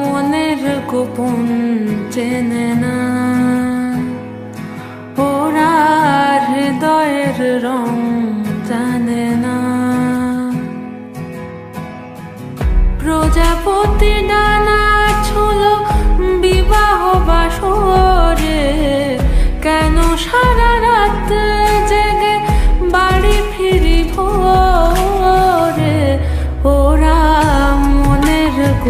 মনের চেনে না। রং জানে না। প্রজাপতি ডানা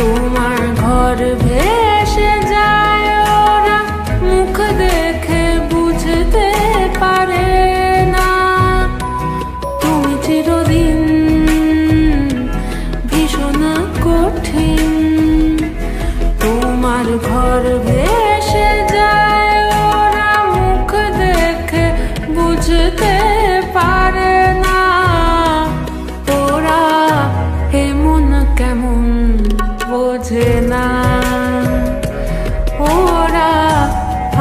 তোমার ঘর ভেসে যায় ওরা মুখ দেখে বুঝতে পারে না। তুমি চিরদিন ভীষণ কঠিন। তোমার ঘর ভেসে যায় ওরা মুখ দেখে বুঝতে পারে না। ওরা এমন কেমন বোঝে না। ওরা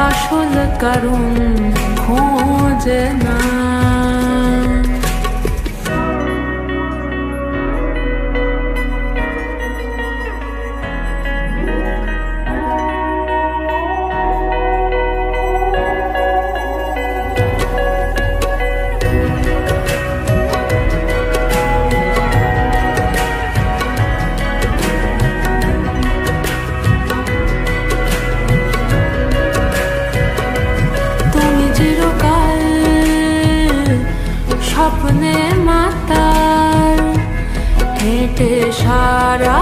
আসল কারণ খোঁজে না। মেটে সারা